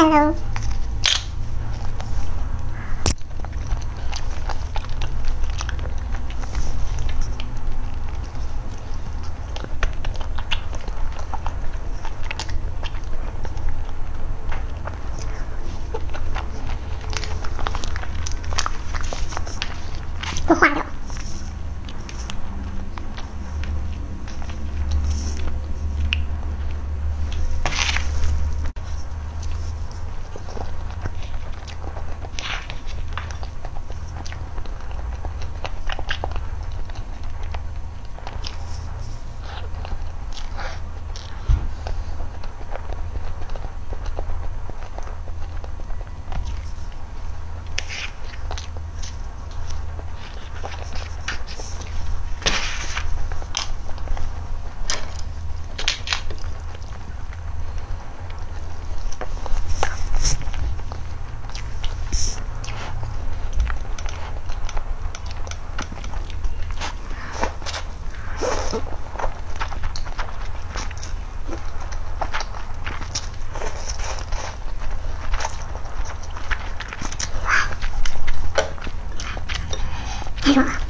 Hello。不化掉。太爽了！